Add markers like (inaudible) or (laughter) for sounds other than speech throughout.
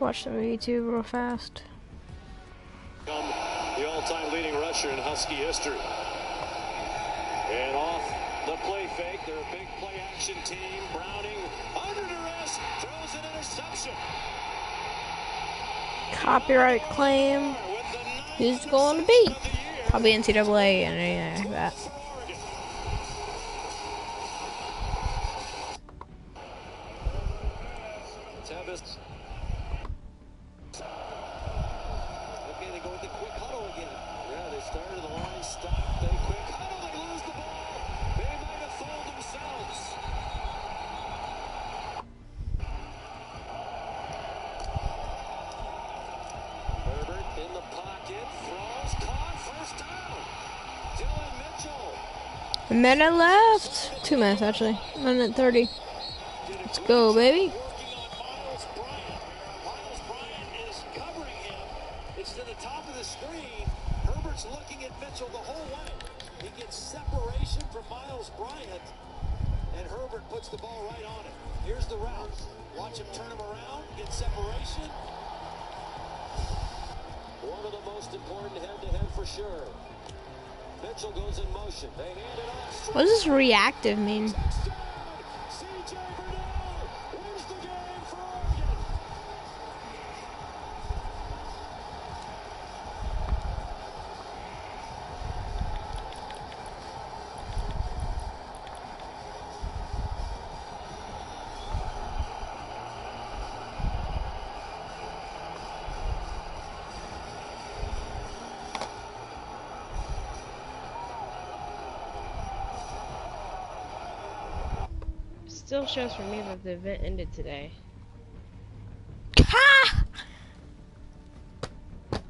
Watch some YouTube real fast. The all-time leading rusher in Husky history. And off the play fake, they're a big play action team. Browning under duress throws an interception. Copyright claim. With the ninth Who's going to be? of the year. Probably NCAA and anything like that. Tevis. Okay, they go with the quick huddle again. Started the line, they quick huddle, they lose the ball. They might have fooled themselves. Herbert in the pocket, throws, caught, first down. Dillon Mitchell. A minute left. Two minutes actually. Minute 30. Let's go, baby. Working Myles Bryant. Myles Bryant is covering him. It's to the top of the screen. Herbert's looking at Mitchell the whole way. He gets separation from Myles Bryant, and Herbert puts the ball right on it. Here's the route. Watch him turn him around, get separation. One of the most important head-to-head for sure. Mitchell goes in motion. They hand it off. What does this reactive mean? Still shows for me that the event ended today. Ha! (laughs)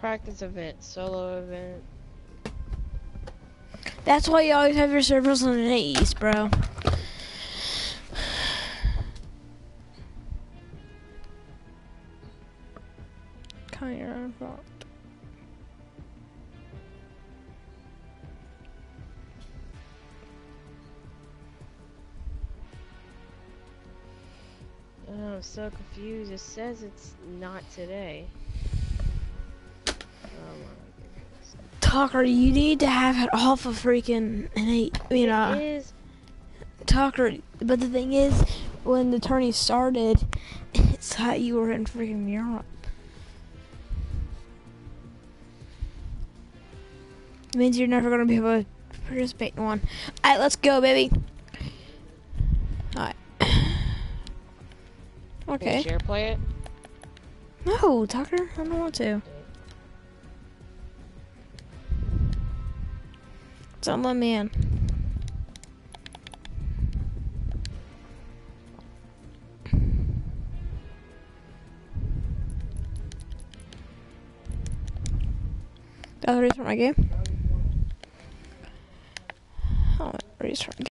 Practice event, solo event. That's why you always have your servers on the east, bro. Kind of your Oh, I'm so confused. It says it's not today. Oh my goodness. Tucker, you need to have it off of freaking innate, you know. It is. Tucker, but the thing is, when the tourney started, it thought you were in freaking Europe. It means you're never gonna be able to participate in one. Alright, let's go, baby. Alright. Can Okay. share play it? No, Tucker, I don't want to. Don't let me in. I'll restart my game. Oh, restart